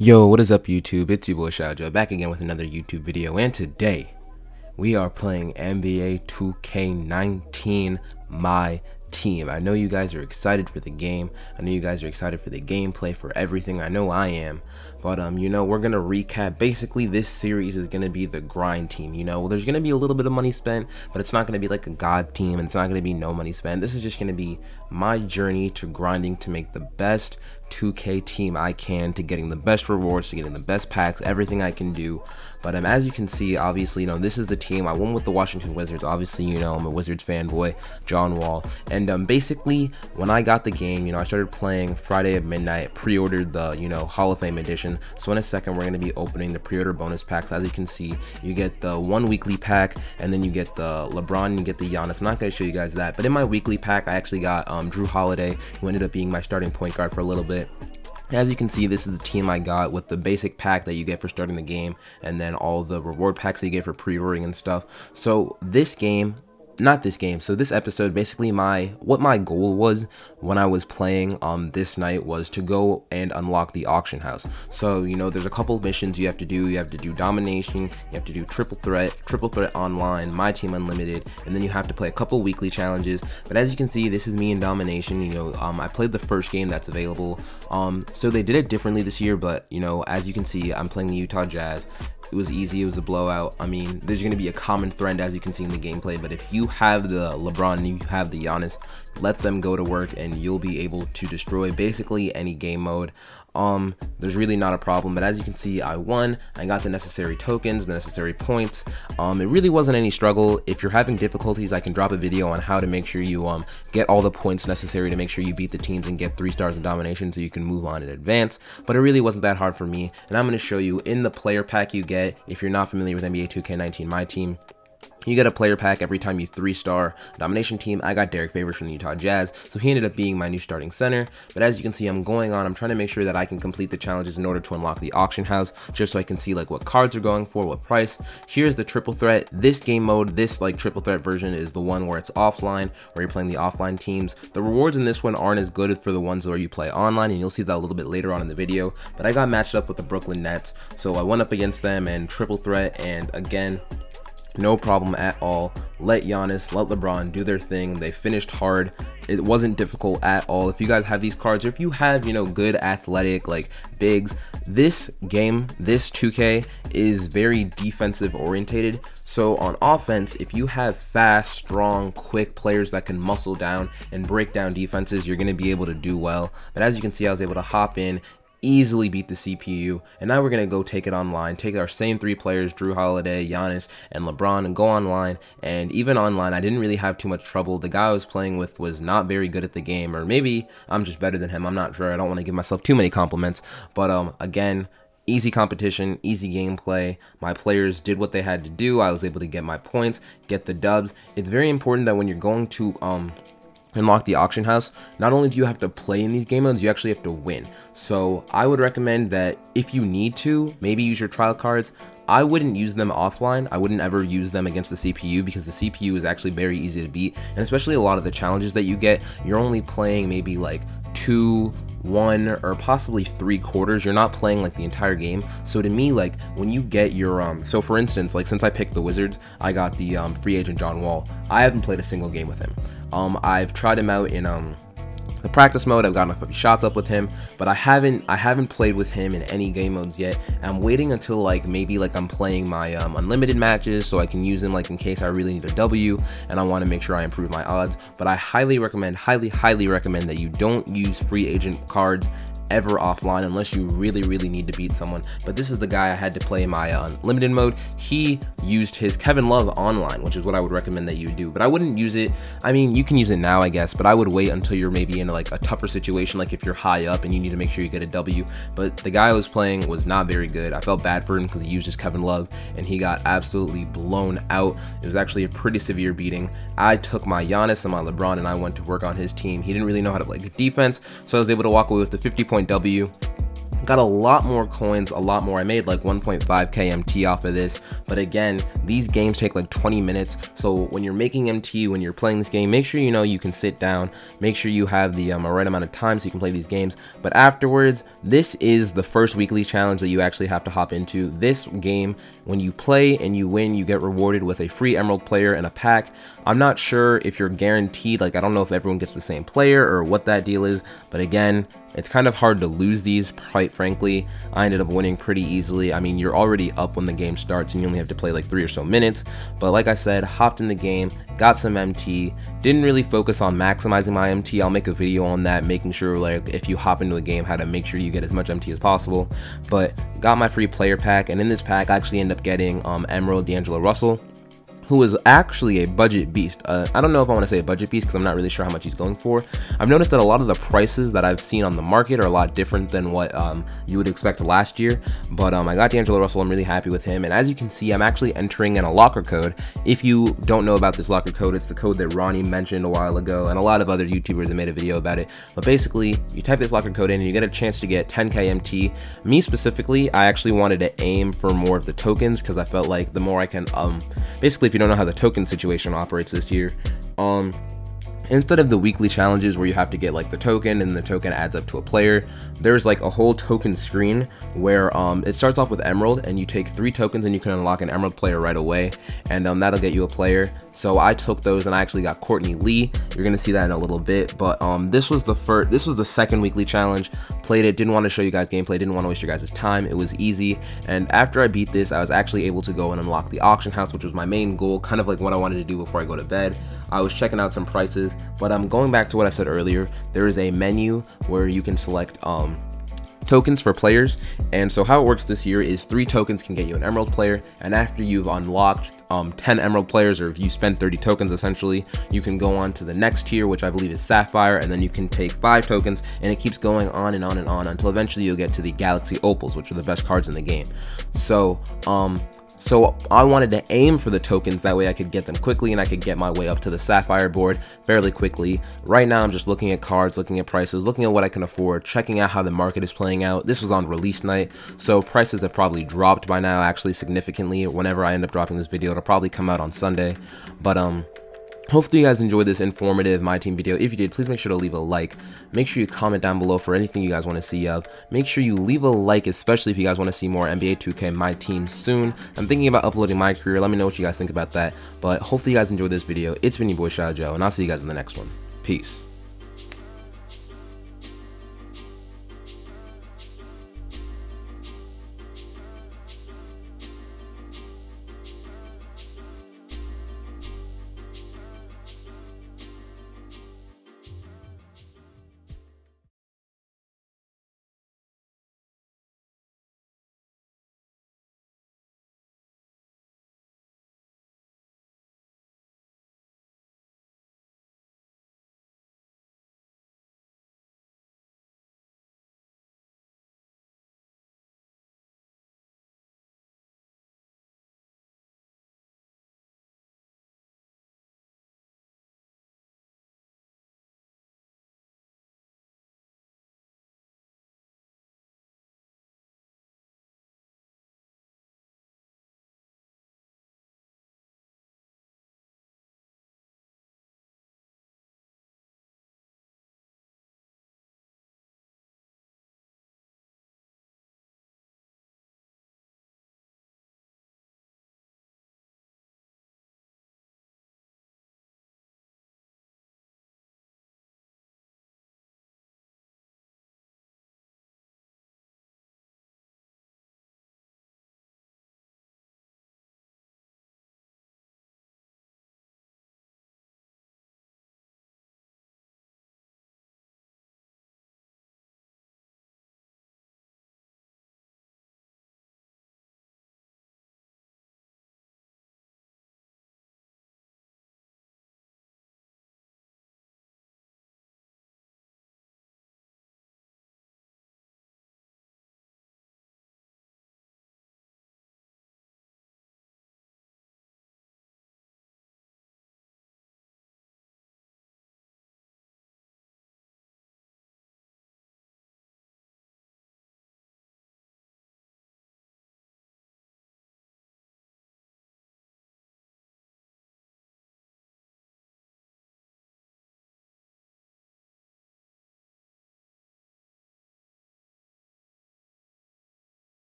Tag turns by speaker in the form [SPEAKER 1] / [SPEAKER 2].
[SPEAKER 1] Yo, what is up YouTube? It's your boy Sayojo back again with another YouTube video and today we are playing NBA 2K19 My Team. I know you guys are excited for the game. I know you guys are excited for the gameplay, for everything. I know I am. But um, you know, we're gonna recap. Basically, this series is gonna be the grind team. You know, there's gonna be a little bit of money spent, but it's not gonna be like a god team, and it's not gonna be no money spent. This is just gonna be my journey to grinding to make the best 2K team I can, to getting the best rewards, to getting the best packs, everything I can do. But um, as you can see, obviously, you know, this is the team. I went with the Washington Wizards. Obviously, you know, I'm a Wizards fanboy, John Wall. And um, basically, when I got the game, you know, I started playing Friday at midnight, pre-ordered the, you know, Hall of Fame edition so in a second, we're going to be opening the pre-order bonus packs. As you can see, you get the one weekly pack, and then you get the LeBron, and you get the Giannis. I'm not going to show you guys that, but in my weekly pack, I actually got um, Jrue Holiday, who ended up being my starting point guard for a little bit. As you can see, this is the team I got with the basic pack that you get for starting the game and then all the reward packs that you get for pre-ordering and stuff. So this game, not this game so this episode basically my what my goal was when i was playing um this night was to go and unlock the auction house. So you know there's a couple missions you have to do. You have to do domination you have to do triple threat triple threat online my team unlimited and then you have to play a couple weekly challenges. But as you can see this is me in domination you know um i played the first game that's available. Um so they did it differently this year but you know as you can see i'm playing the utah jazz it was easy. It was a blowout. I mean, there's to be a common thread as you can see in the gameplay. But if you have the LeBron and you have the Giannis, let them go to work and you'll be able to destroy basically any game mode. Um, there's really not a problem. But as you can see, I won. I got the necessary tokens, the necessary points. Um, it really wasn't any struggle. If you're having difficulties, I can drop a video on how to make sure you um get all the points necessary to make sure you beat the teams and get three stars in domination so you can move on in advance. But it really wasn't that hard for me. And I'm going to show you in the player pack you get if you're not familiar with NBA 2K19 My Team. You get a player pack every time you three-star domination team. I got Derrick Favors from the Utah Jazz, so he ended up being my new starting center. But as you can see, I'm going on. I'm trying to make sure that I can complete the challenges in order to unlock the auction house, just so I can see like what cards are going for, what price. Here's the triple threat. This game mode, this like triple threat version is the one where it's offline, where you're playing the offline teams. The rewards in this one aren't as good for the ones where you play online, and you'll see that a little bit later on in the video. But I got matched up with the Brooklyn Nets, so I went up against them and triple threat, and again, no problem at all. Let Giannis, let LeBron do their thing. They finished hard. It wasn't difficult at all. If you guys have these cards, or if you have, you know, good athletic, like bigs, this game, this 2K is very defensive orientated. So on offense, if you have fast, strong, quick players that can muscle down and break down defenses, you're going to be able to do well. But as you can see, I was able to hop in easily beat the CPU. And now we're going to go take it online, take our same three players, Jrue Holiday, Giannis, and LeBron, and go online. And even online, I didn't really have too much trouble. The guy I was playing with was not very good at the game, or maybe I'm just better than him. I'm not sure. I don't want to give myself too many compliments. But um, again, easy competition, easy gameplay. My players did what they had to do. I was able to get my points, get the dubs. It's very important that when you're going to um unlock the auction house, not only do you have to play in these game modes, you actually have to win. So I would recommend that if you need to, maybe use your trial cards. I wouldn't use them offline. I wouldn't ever use them against the CPU because the CPU is actually very easy to beat. And especially a lot of the challenges that you get, you're only playing maybe like two one or possibly three quarters you're not playing like the entire game. So to me like when you get your um so for instance like since i picked the wizards i got the um, free agent john wall. I haven't played a single game with him. Um i've tried him out in um the practice mode i've gotten a few shots up with him but i haven't i haven't played with him in any game modes yet. I'm waiting until like maybe like i'm playing my um, unlimited matches so i can use them like in case i really need a w and i want to make sure i improve my odds. But i highly recommend highly highly recommend that you don't use free agent cards ever offline unless you really, really need to beat someone. But this is the guy I had to play my uh, limited mode. He used his Kevin Love online, which is what I would recommend that you do. But I wouldn't use it. I mean, you can use it now, I guess, but I would wait until you're maybe in like a tougher situation, like if you're high up and you need to make sure you get a W. But the guy I was playing was not very good. I felt bad for him because he used his Kevin Love and he got absolutely blown out. It was actually a pretty severe beating. I took my Giannis and my LeBron and I went to work on his team. He didn't really know how to play defense, so I was able to walk away with the 50 point point W. got a lot more coins, a lot more. I made like 1.5k MT off of this, but again, these games take like 20 minutes. So when you're making MT, when you're playing this game, make sure you know you can sit down, make sure you have the um, right amount of time so you can play these games. But afterwards, this is the first weekly challenge that you actually have to hop into. This game, when you play and you win, you get rewarded with a free Emerald player and a pack. I'm not sure if you're guaranteed, like I don't know if everyone gets the same player or what that deal is, but again, it's kind of hard to lose these, frankly. I ended up winning pretty easily. I mean, you're already up when the game starts and you only have to play like three or so minutes. But like I said, hopped in the game, got some MT, didn't really focus on maximizing my MT. I'll make a video on that, making sure like if you hop into a game, how to make sure you get as much MT as possible. But got my free player pack, and in this pack, I actually end up getting um, Emerald D'Angelo Russell who is actually a budget beast. Uh, I don't know if I want to say a budget beast because I'm not really sure how much he's going for. I've noticed that a lot of the prices that I've seen on the market are a lot different than what um, you would expect last year. But um, I got D'Angelo Russell. I'm really happy with him. And as you can see, I'm actually entering in a locker code. If you don't know about this locker code, it's the code that Ronnie mentioned a while ago, and a lot of other YouTubers have made a video about it. But basically, you type this locker code in and you get a chance to get 10k MT. Me specifically, I actually wanted to aim for more of the tokens because I felt like the more I can, um, basically, if you don't know how the token situation operates this year, um, instead of the weekly challenges where you have to get like the token and the token adds up to a player there's like a whole token screen where um, it starts off with emerald and you take three tokens and you can unlock an emerald player right away and um, that'll get you a player. So i took those and i actually got courtney lee. You're gonna see that in a little bit but um, this was the first this was the second weekly challenge. Played it didn't want to show you guys gameplay didn't want to waste your guys time. It was easy and after i beat this i was actually able to go and unlock the auction house which was my main goal kind of like what i wanted to do before i go to bed. I was checking out some prices but I'm going back to what I said earlier. There is a menu where you can select um, tokens for players. And so how it works this year is three tokens can get you an emerald player. And after you've unlocked um, 10 emerald players, or if you spend 30 tokens essentially, you can go on to the next tier, which I believe is sapphire. And then you can take five tokens and it keeps going on and on and on until eventually you'll get to the galaxy opals, which are the best cards in the game. So, um, so I wanted to aim for the tokens, that way I could get them quickly and I could get my way up to the Sapphire board fairly quickly. Right now I'm just looking at cards, looking at prices, looking at what I can afford, checking out how the market is playing out. This was on release night, so prices have probably dropped by now actually significantly. Whenever I end up dropping this video, it'll probably come out on Sunday. But um, Hopefully you guys enjoyed this informative My Team video. If you did, please make sure to leave a like. Make sure you comment down below for anything you guys want to see of. Make sure you leave a like, especially if you guys want to see more NBA 2K My Team soon. I'm thinking about uploading my career. Let me know what you guys think about that. But hopefully you guys enjoyed this video. It's been your boy Sayojo, and I'll see you guys in the next one. Peace.